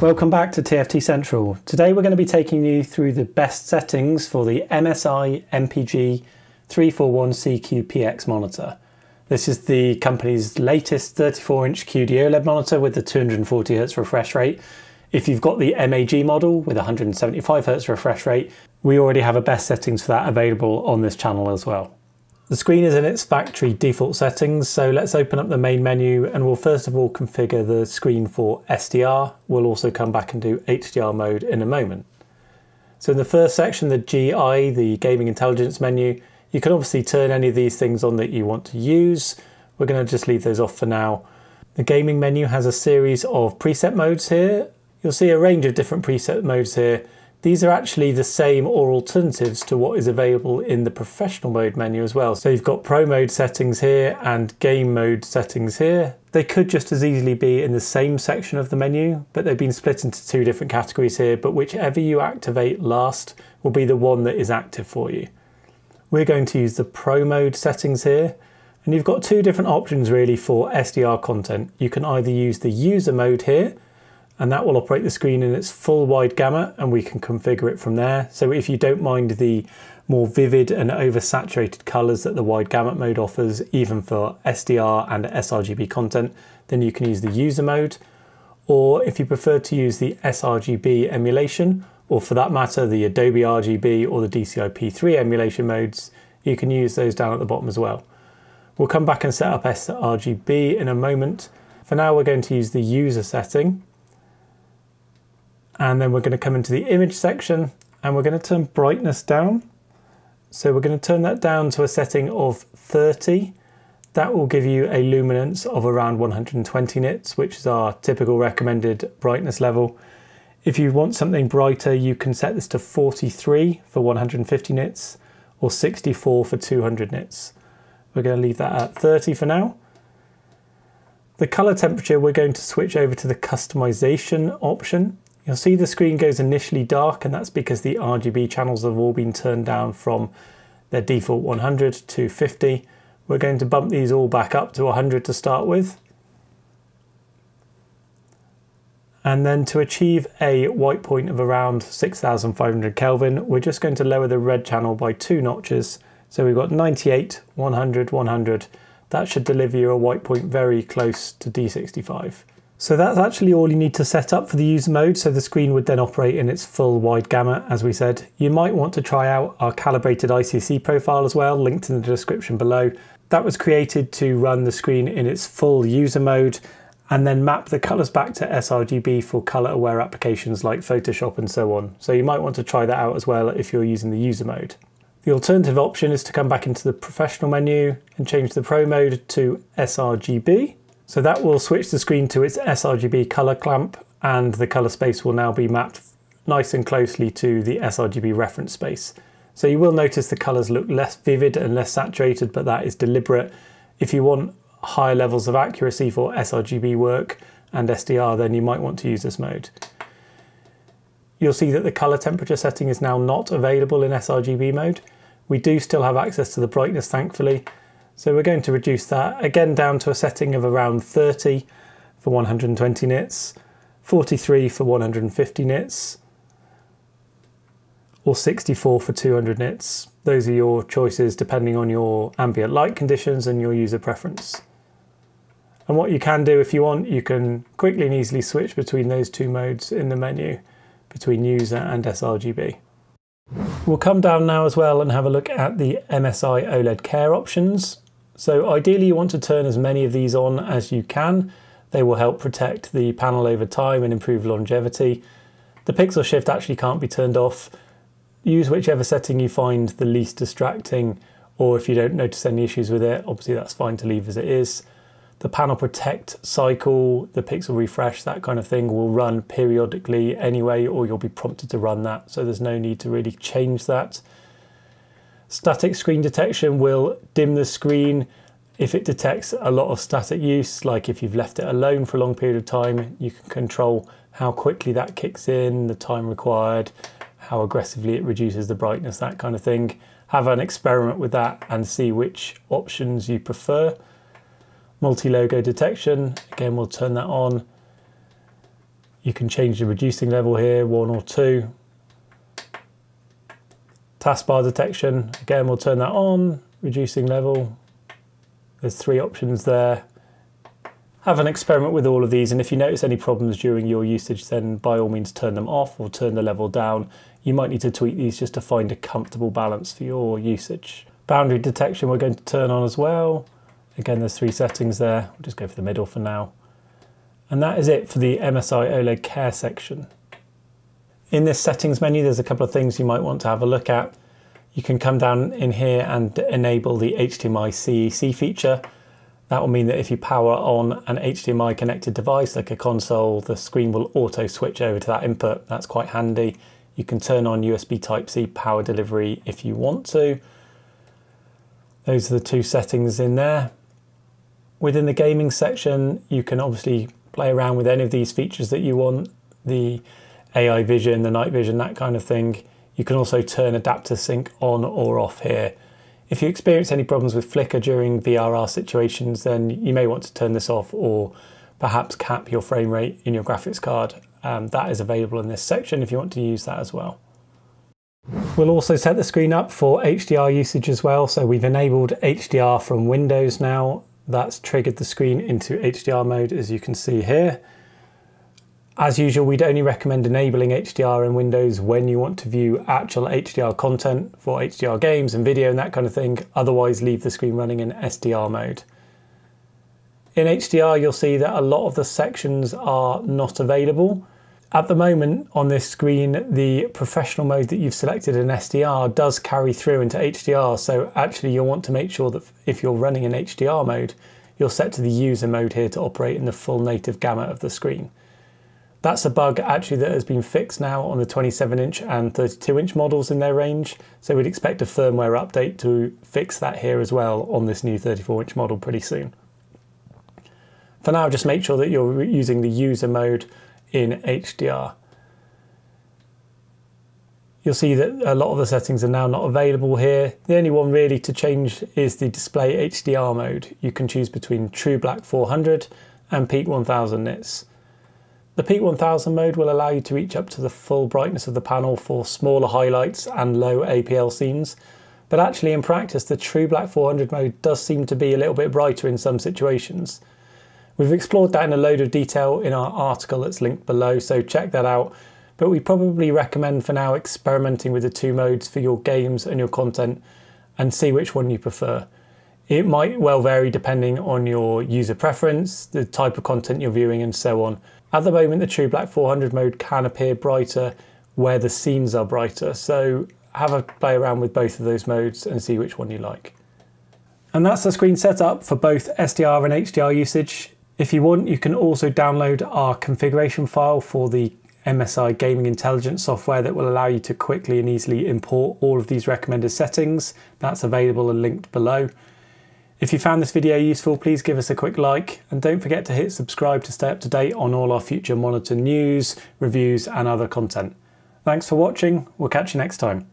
Welcome back to TFT Central. Today we're going to be taking you through the best settings for the MSI MPG 341CQPX monitor. This is the company's latest 34-inch QD OLED monitor with the 240Hz refresh rate. If you've got the MAG model with 175Hz refresh rate, we already have a best settings for that available on this channel as well. The screen is in its factory default settings, so let's open up the main menu and we'll first of all configure the screen for SDR. We'll also come back and do HDR mode in a moment. So in the first section, the GI, the Gaming Intelligence menu, you can obviously turn any of these things on that you want to use. We're going to just leave those off for now. The gaming menu has a series of preset modes here. You'll see a range of different preset modes here these are actually the same or alternatives to what is available in the professional mode menu as well. So you've got pro mode settings here and game mode settings here. They could just as easily be in the same section of the menu, but they've been split into two different categories here, but whichever you activate last will be the one that is active for you. We're going to use the pro mode settings here, and you've got two different options really for SDR content. You can either use the user mode here, and that will operate the screen in its full wide gamut and we can configure it from there. So if you don't mind the more vivid and oversaturated colors that the wide gamut mode offers, even for SDR and sRGB content, then you can use the user mode. Or if you prefer to use the sRGB emulation, or for that matter, the Adobe RGB or the DCI-P3 emulation modes, you can use those down at the bottom as well. We'll come back and set up sRGB in a moment. For now, we're going to use the user setting and then we're going to come into the image section and we're going to turn brightness down. So we're going to turn that down to a setting of 30. That will give you a luminance of around 120 nits, which is our typical recommended brightness level. If you want something brighter, you can set this to 43 for 150 nits or 64 for 200 nits. We're going to leave that at 30 for now. The color temperature, we're going to switch over to the customization option. You'll see the screen goes initially dark and that's because the RGB channels have all been turned down from their default 100 to 50. We're going to bump these all back up to 100 to start with. And then to achieve a white point of around 6500 Kelvin, we're just going to lower the red channel by two notches. So we've got 98, 100, 100. That should deliver you a white point very close to D65. So that's actually all you need to set up for the user mode, so the screen would then operate in its full wide gamut, as we said. You might want to try out our calibrated ICC profile as well, linked in the description below. That was created to run the screen in its full user mode and then map the colours back to sRGB for colour aware applications like Photoshop and so on. So you might want to try that out as well if you're using the user mode. The alternative option is to come back into the professional menu and change the pro mode to sRGB so that will switch the screen to its sRGB color clamp and the color space will now be mapped nice and closely to the sRGB reference space. So you will notice the colors look less vivid and less saturated, but that is deliberate. If you want higher levels of accuracy for sRGB work and SDR, then you might want to use this mode. You'll see that the color temperature setting is now not available in sRGB mode. We do still have access to the brightness, thankfully, so we're going to reduce that again down to a setting of around 30 for 120 nits, 43 for 150 nits, or 64 for 200 nits. Those are your choices depending on your ambient light conditions and your user preference. And what you can do if you want, you can quickly and easily switch between those two modes in the menu, between user and sRGB. We'll come down now as well and have a look at the MSI OLED Care options. So ideally you want to turn as many of these on as you can. They will help protect the panel over time and improve longevity. The pixel shift actually can't be turned off. Use whichever setting you find the least distracting or if you don't notice any issues with it, obviously that's fine to leave as it is. The panel protect cycle, the pixel refresh, that kind of thing will run periodically anyway, or you'll be prompted to run that. So there's no need to really change that. Static screen detection will dim the screen if it detects a lot of static use, like if you've left it alone for a long period of time, you can control how quickly that kicks in, the time required, how aggressively it reduces the brightness, that kind of thing. Have an experiment with that and see which options you prefer. Multi-logo detection, again, we'll turn that on. You can change the reducing level here, one or two. Taskbar detection, again, we'll turn that on, reducing level. There's three options there. Have an experiment with all of these, and if you notice any problems during your usage, then by all means turn them off or turn the level down. You might need to tweak these just to find a comfortable balance for your usage. Boundary detection we're going to turn on as well. Again, there's three settings there. We'll just go for the middle for now. And that is it for the MSI OLED Care section. In this settings menu, there's a couple of things you might want to have a look at. You can come down in here and enable the HDMI CEC feature. That will mean that if you power on an HDMI connected device like a console, the screen will auto switch over to that input. That's quite handy. You can turn on USB Type-C power delivery if you want to. Those are the two settings in there. Within the gaming section, you can obviously play around with any of these features that you want. The AI vision, the night vision, that kind of thing. You can also turn adaptive sync on or off here. If you experience any problems with flicker during VRR situations, then you may want to turn this off or perhaps cap your frame rate in your graphics card. Um, that is available in this section if you want to use that as well. We'll also set the screen up for HDR usage as well. So we've enabled HDR from Windows now. That's triggered the screen into HDR mode as you can see here. As usual, we'd only recommend enabling HDR in Windows when you want to view actual HDR content for HDR games and video and that kind of thing. Otherwise, leave the screen running in SDR mode. In HDR, you'll see that a lot of the sections are not available. At the moment on this screen, the professional mode that you've selected in SDR does carry through into HDR. So actually you'll want to make sure that if you're running in HDR mode, you're set to the user mode here to operate in the full native gamut of the screen. That's a bug actually that has been fixed now on the 27 inch and 32 inch models in their range. So we'd expect a firmware update to fix that here as well on this new 34 inch model pretty soon. For now, just make sure that you're using the user mode in HDR. You'll see that a lot of the settings are now not available here. The only one really to change is the display HDR mode. You can choose between True Black 400 and Peak 1000 nits. The Peak 1000 mode will allow you to reach up to the full brightness of the panel for smaller highlights and low APL scenes, but actually in practice the True Black 400 mode does seem to be a little bit brighter in some situations. We've explored that in a load of detail in our article that's linked below, so check that out. But we probably recommend for now experimenting with the two modes for your games and your content and see which one you prefer. It might well vary depending on your user preference, the type of content you're viewing, and so on. At the moment, the True Black 400 mode can appear brighter where the scenes are brighter, so have a play around with both of those modes and see which one you like. And that's the screen setup for both SDR and HDR usage. If you want, you can also download our configuration file for the MSI Gaming Intelligence software that will allow you to quickly and easily import all of these recommended settings. That's available and linked below. If you found this video useful, please give us a quick like and don't forget to hit subscribe to stay up to date on all our future monitor news, reviews and other content. Thanks for watching, we'll catch you next time.